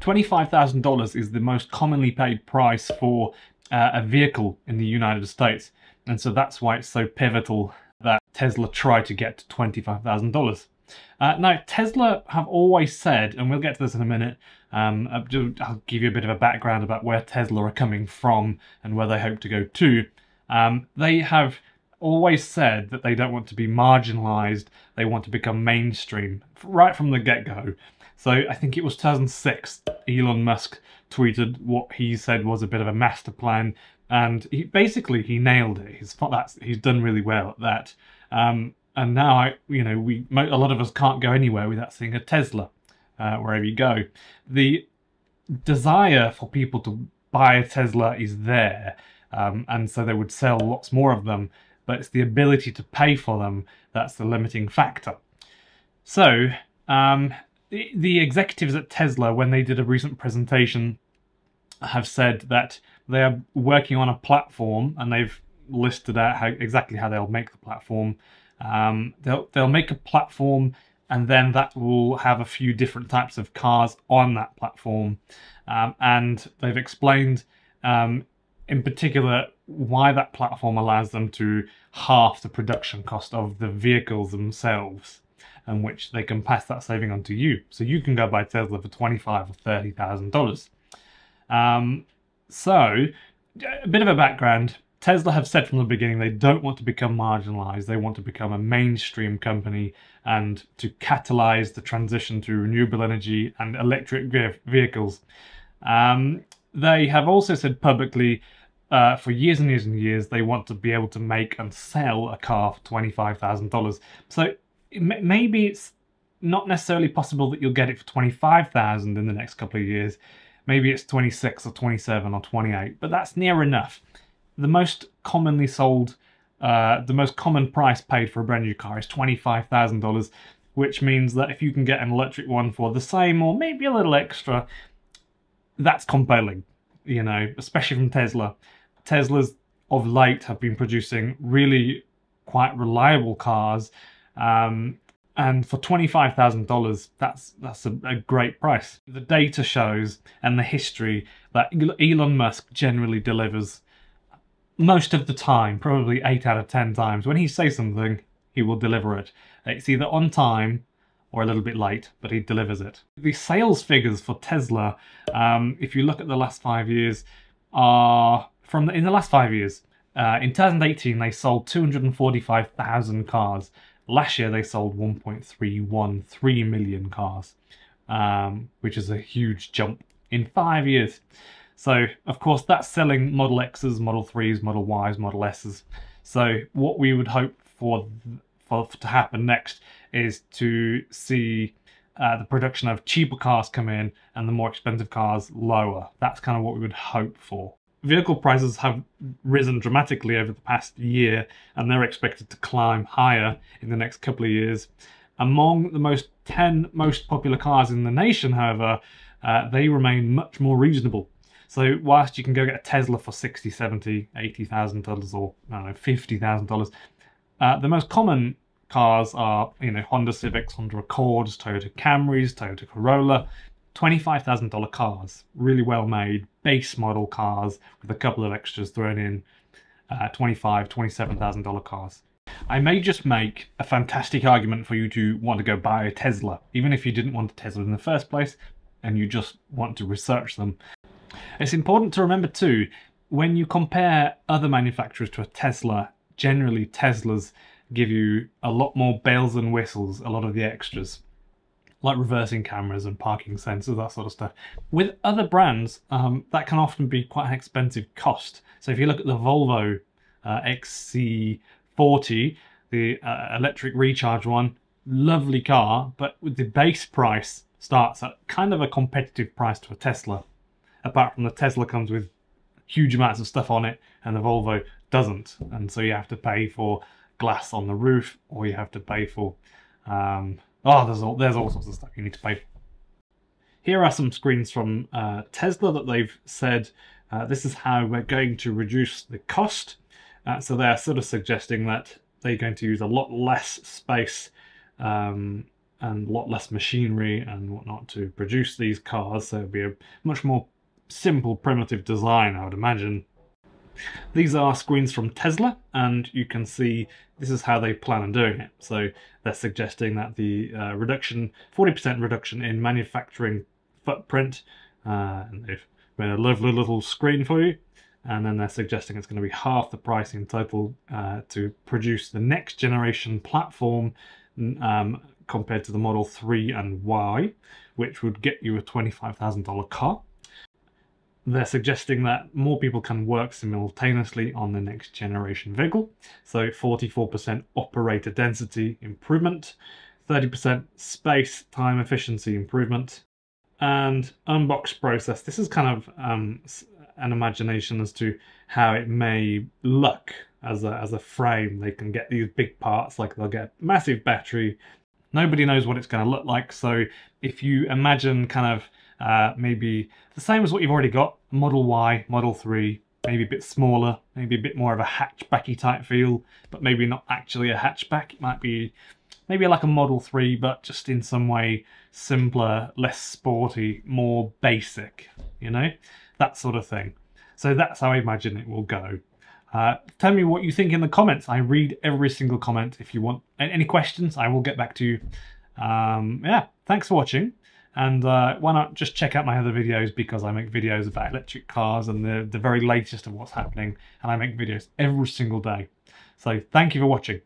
$25,000 is the most commonly paid price for uh, a vehicle in the United States. And so that's why it's so pivotal that Tesla tried to get to $25,000. Uh, now, Tesla have always said, and we'll get to this in a minute, um, I'll give you a bit of a background about where Tesla are coming from and where they hope to go to. Um, they have always said that they don't want to be marginalized, they want to become mainstream right from the get go. So I think it was 2006, Elon Musk tweeted what he said was a bit of a master plan, and he basically he nailed it. He's that's he's done really well at that. Um, and now I, you know, we a lot of us can't go anywhere without seeing a Tesla uh, wherever you go. The desire for people to buy a Tesla is there, um, and so they would sell lots more of them. But it's the ability to pay for them that's the limiting factor. So um, the, the executives at Tesla, when they did a recent presentation, have said that they are working on a platform, and they've listed out how, exactly how they'll make the platform. Um, they'll they'll make a platform and then that will have a few different types of cars on that platform. Um, and they've explained um, in particular why that platform allows them to half the production cost of the vehicles themselves and which they can pass that saving on to you. So you can go buy Tesla for twenty-five or thirty thousand um, dollars. So a bit of a background. Tesla have said from the beginning they don't want to become marginalized. They want to become a mainstream company and to catalyze the transition to renewable energy and electric vehicles. Um, they have also said publicly uh, for years and years and years they want to be able to make and sell a car for $25,000. So maybe it's not necessarily possible that you'll get it for 25,000 in the next couple of years. Maybe it's 26 or 27 or 28, but that's near enough the most commonly sold, uh, the most common price paid for a brand new car is $25,000, which means that if you can get an electric one for the same or maybe a little extra, that's compelling, you know, especially from Tesla. Teslas of late have been producing really quite reliable cars. Um, and for $25,000, that's that's a, a, great price. The data shows and the history that Elon Musk generally delivers most of the time, probably 8 out of 10 times, when he says something, he will deliver it. It's either on time or a little bit late, but he delivers it. The sales figures for Tesla, um, if you look at the last five years, are from the, in the last five years. Uh, in 2018, they sold 245,000 cars. Last year, they sold 1.313 million cars, um, which is a huge jump in five years. So, of course, that's selling Model X's, Model 3s, Model Ys, Model S's. So, what we would hope for, for to happen next is to see uh, the production of cheaper cars come in and the more expensive cars lower. That's kind of what we would hope for. Vehicle prices have risen dramatically over the past year and they're expected to climb higher in the next couple of years. Among the most 10 most popular cars in the nation, however, uh, they remain much more reasonable. So whilst you can go get a Tesla for 60, 70, 80,000 dollars or I don't know, 50,000 dollars, uh, the most common cars are, you know, Honda Civics, Honda Accords, Toyota Camrys, Toyota Corolla, $25,000 cars, really well made, base model cars with a couple of extras thrown in, uh, $25,000, $27,000 cars. I may just make a fantastic argument for you to want to go buy a Tesla, even if you didn't want a Tesla in the first place and you just want to research them. It's important to remember too, when you compare other manufacturers to a Tesla, generally Teslas give you a lot more bells and whistles, a lot of the extras, like reversing cameras and parking sensors, that sort of stuff. With other brands, um, that can often be quite an expensive cost. So if you look at the Volvo uh, XC40, the uh, electric recharge one, lovely car, but with the base price starts at kind of a competitive price to a Tesla apart from the Tesla comes with huge amounts of stuff on it and the Volvo doesn't. And so you have to pay for glass on the roof or you have to pay for, um, oh, there's all, there's all sorts of stuff you need to pay for. Here are some screens from uh, Tesla that they've said uh, this is how we're going to reduce the cost. Uh, so they're sort of suggesting that they're going to use a lot less space um, and a lot less machinery and whatnot to produce these cars. So it'd be a much more simple, primitive design, I would imagine. These are screens from Tesla, and you can see this is how they plan on doing it. So they're suggesting that the uh, reduction, 40% reduction in manufacturing footprint, uh, and they've made a lovely little screen for you. And then they're suggesting it's going to be half the price in total uh, to produce the next generation platform um, compared to the Model 3 and Y, which would get you a $25,000 car. They're suggesting that more people can work simultaneously on the next generation vehicle. So 44% operator density improvement, 30% space time efficiency improvement, and unbox process. This is kind of um, an imagination as to how it may look as a, as a frame. They can get these big parts, like they'll get massive battery. Nobody knows what it's going to look like. So if you imagine kind of uh, maybe the same as what you've already got, Model Y, Model 3, maybe a bit smaller, maybe a bit more of a hatchbacky type feel, but maybe not actually a hatchback. It might be maybe like a Model 3, but just in some way simpler, less sporty, more basic, you know? That sort of thing. So that's how I imagine it will go. Uh, tell me what you think in the comments. I read every single comment. If you want any questions, I will get back to you. Um, yeah, thanks for watching. And uh, why not just check out my other videos because I make videos about electric cars and the, the very latest of what's happening. And I make videos every single day. So thank you for watching.